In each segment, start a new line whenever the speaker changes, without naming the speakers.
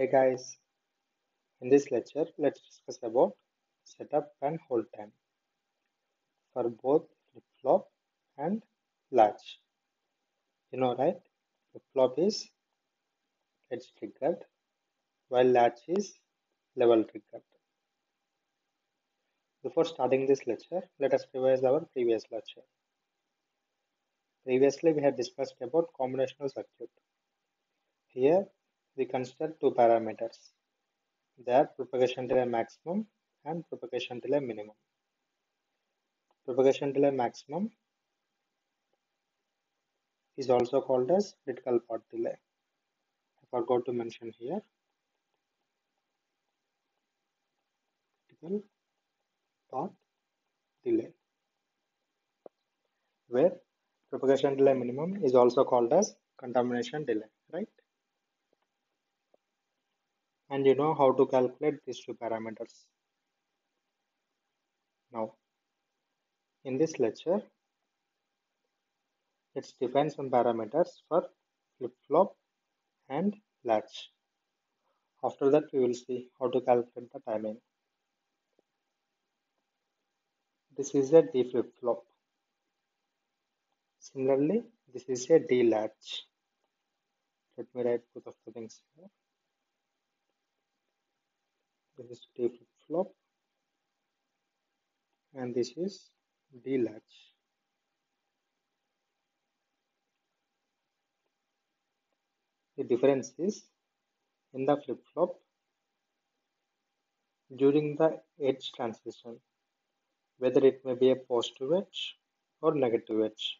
Hey guys, in this lecture, let's discuss about setup and hold time for both flip-flop and latch. You know, right? Flip-flop is edge triggered, while latch is level triggered. Before starting this lecture, let us revise our previous lecture. Previously, we had discussed about combinational circuit. Here, we consider two parameters. They are propagation delay maximum and propagation delay minimum. Propagation delay maximum is also called as critical path delay. I forgot to mention here. Critical path delay. Where propagation delay minimum is also called as contamination delay, right? And you know how to calculate these two parameters. Now, in this lecture, let's define some parameters for flip-flop and latch. After that, we will see how to calculate the timing. This is a D flip-flop. Similarly, this is a D latch. Let me write both of the things here. This is D flip-flop and this is D latch. The difference is in the flip-flop during the edge transition, whether it may be a positive edge or negative edge.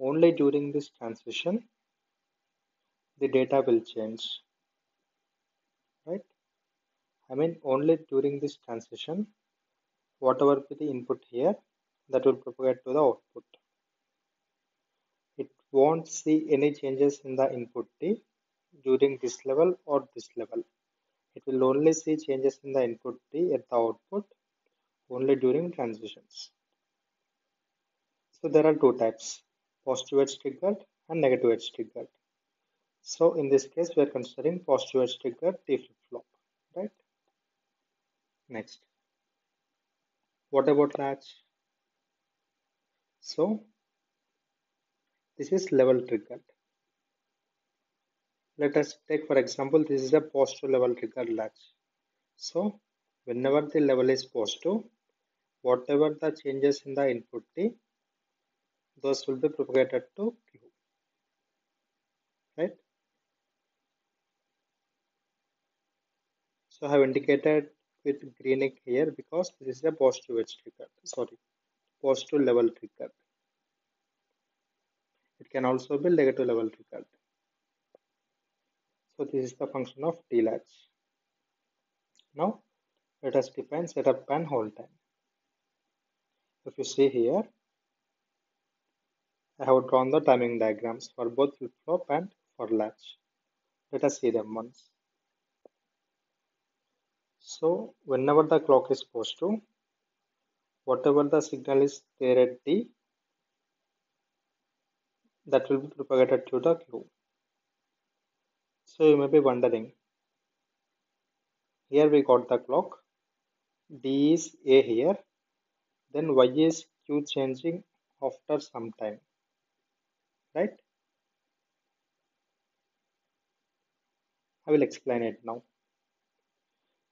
Only during this transition, the data will change? I mean, only during this transition, whatever be the input here, that will propagate to the output. It won't see any changes in the input D during this level or this level. It will only see changes in the input D at the output only during transitions. So there are two types, positive edge triggered and negative edge triggered. So in this case, we are considering positive edge triggered D flip-flop, right? Next, what about latch? So this is level triggered. Let us take for example, this is a positive level trigger latch. So whenever the level is positive, whatever the changes in the input D, those will be propagated to Q, right? So I have indicated with green here because this is a positive edge trigger, sorry, positive level trigger. It can also be negative level triggered. So this is the function of D latch. Now let us define setup and hold time. If you see here, I have drawn the timing diagrams for both flip-flop and for latch. Let us see them once. So whenever the clock is supposed to, whatever the signal is there at D, that will be propagated to the Q. So you may be wondering, here we got the clock, D is A here, then Y is Q changing after some time, right? I will explain it now.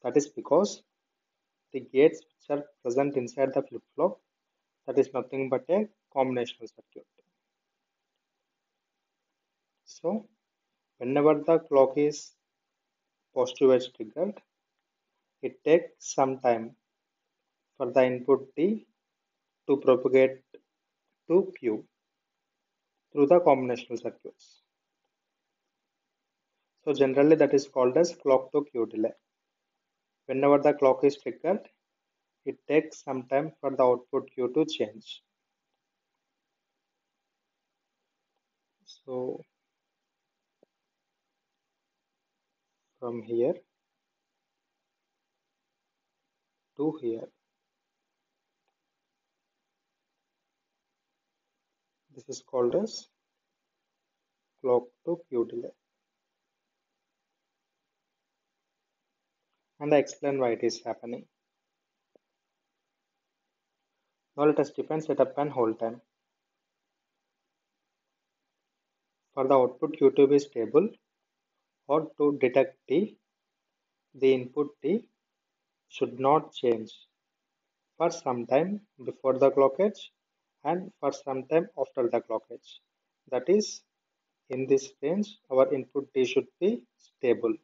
That is because the gates which are present inside the flip-flop, that is nothing but a combinational circuit. So whenever the clock is positive edge triggered, it takes some time for the input D to propagate to Q through the combinational circuits. So generally that is called as clock to Q delay. Whenever the clock is triggered, it takes some time for the output Q to change. So from here to here. This is called as clock to Q delay. And I explain why it is happening. Now let us define setup and hold time. For the output Q to be stable or to detect D, the input D should not change for some time before the clock edge and for some time after the clock edge. That is, in this range, our input D should be stable.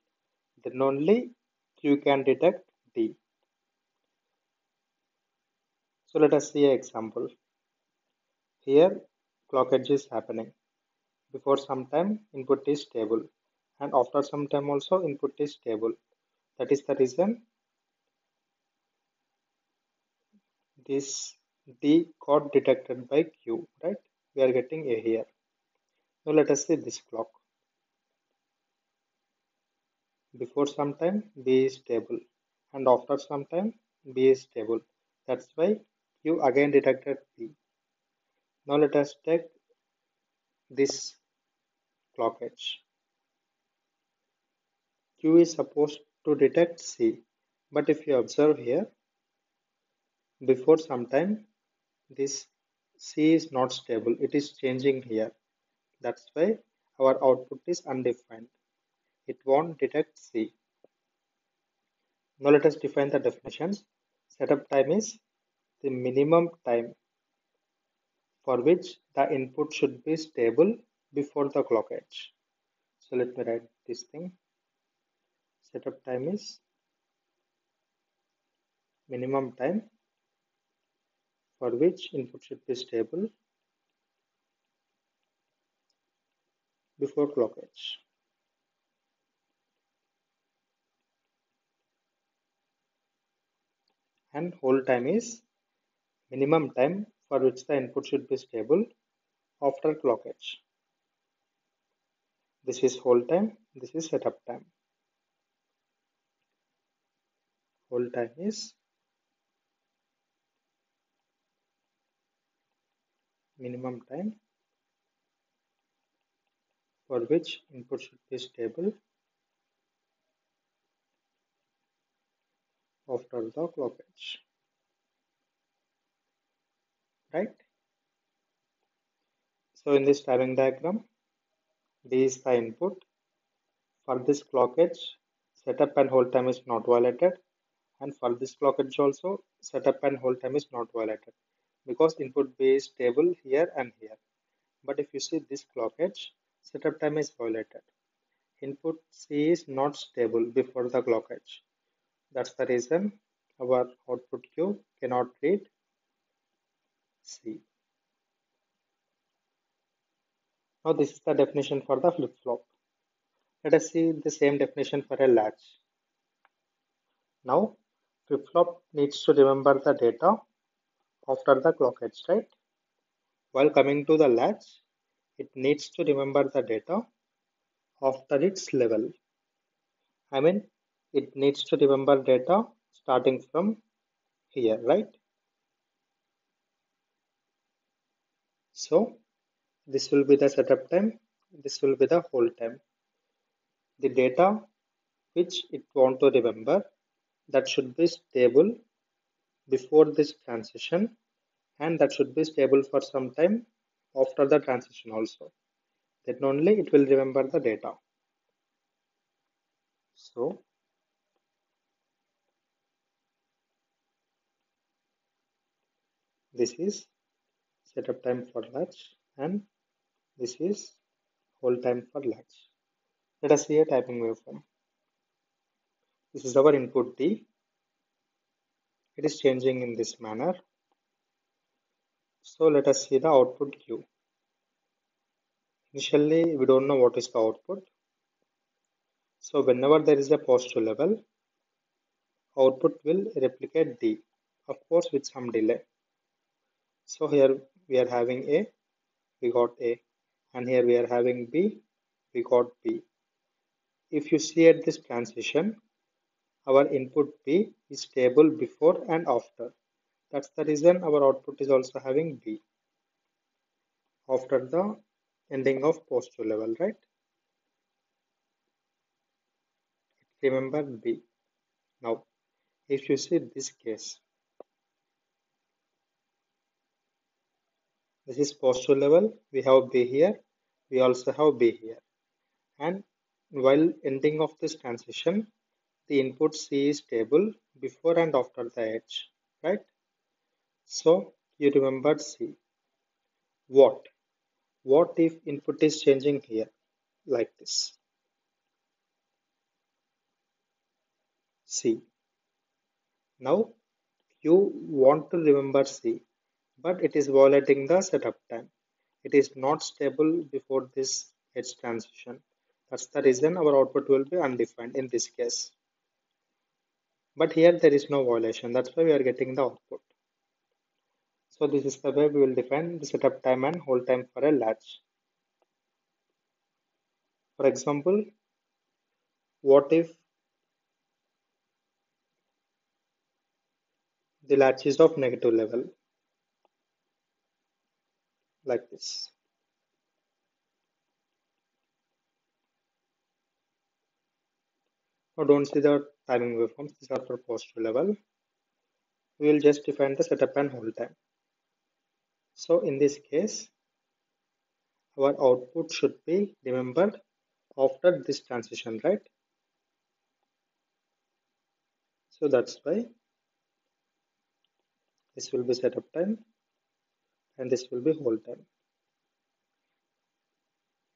Then only Q can detect D. So let us see an example. Here, clock edge is happening. Before some time, input is stable. And after some time also, input is stable. That is the reason this D got detected by Q, right? We are getting A here. Now let us see this clock. Before some time, B is stable. And after some time, B is stable. That's why Q again detected B. Now let us take this clock edge. Q is supposed to detect C. But if you observe here, before some time this C is not stable it is changing here that's why our output is undefined it won't detect C. Now let us define the definitions setup time is the minimum time for which the input should be stable before the clock edge so let me write this thing. Setup time is minimum time for which input should be stable before clock edge. And hold time is minimum time for which the input should be stable after clock edge. This is hold time, this is setup time. Hold time is minimum time for which input should be stable after the clock edge right so in this timing diagram this is the input for this clock edge setup and hold time is not violated and for this clock edge also setup and hold time is not violated because input B is stable here and here. But if you see this clock edge, setup time is violated. Input C is not stable before the clock edge. That's the reason our output Q cannot read C. Now this is the definition for the flip-flop. Let us see the same definition for a latch. Now flip-flop needs to remember the data after the clock edge, right? While coming to the latch, it needs to remember the data after its level. I mean, it needs to remember data starting from here, right? So, this will be the setup time, this will be the hold time. The data which it want to remember that should be stable before this transition and that should be stable for some time after the transition also then only it will remember the data so this is setup time for latch and this is hold time for latch let us see a typing waveform. This is our input D. It is changing in this manner. So let us see the output q. Initially we don't know what is the output. So whenever there is a positive level output will replicate d. Of course with some delay so here we are having a we got a and here we are having b we got b if you see at this transition our input B is stable before and after. That's the reason our output is also having B after the ending of positive level, right? Remember B. Now, if you see this case, this is positive level, we have B here, we also have B here. And while ending of this transition, the input C is stable before and after the edge, right? So you remembered C. What? What if input is changing here like this? C. Now you want to remember C, but it is violating the setup time. It is not stable before this edge transition. That's the reason our output will be undefined in this case. But here there is no violation. That's why we are getting the output. So this is the way we will define the setup time and hold time for a latch. For example, what if the latch is of negative level like this. Now don't see the timing waveforms, these are for positive level. We will just define the setup and hold time. So in this case, our output should be remembered after this transition, right? So that's why this will be setup time and this will be hold time.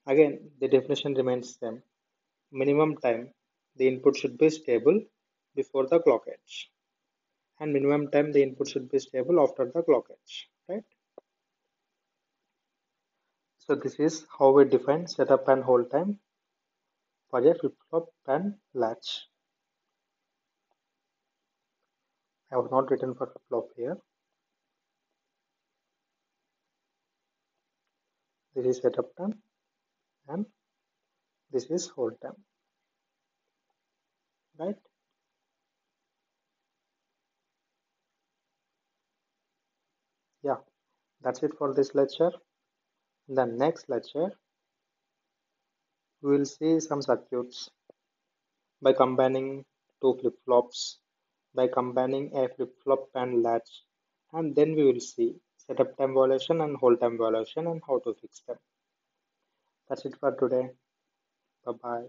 Again, the definition remains same. Minimum time the input should be stable before the clock edge and minimum time the input should be stable after the clock edge right so this is how we define setup and hold time for a flip-flop and latch I have not written for flip-flop here this is setup time and this is hold time right? Yeah that's it for this lecture. In the next lecture we will see some circuits. By combining two flip-flops by combining a flip-flop and latch and then we will see setup time violation and hold time violation and how to fix them. That's it for today. Bye bye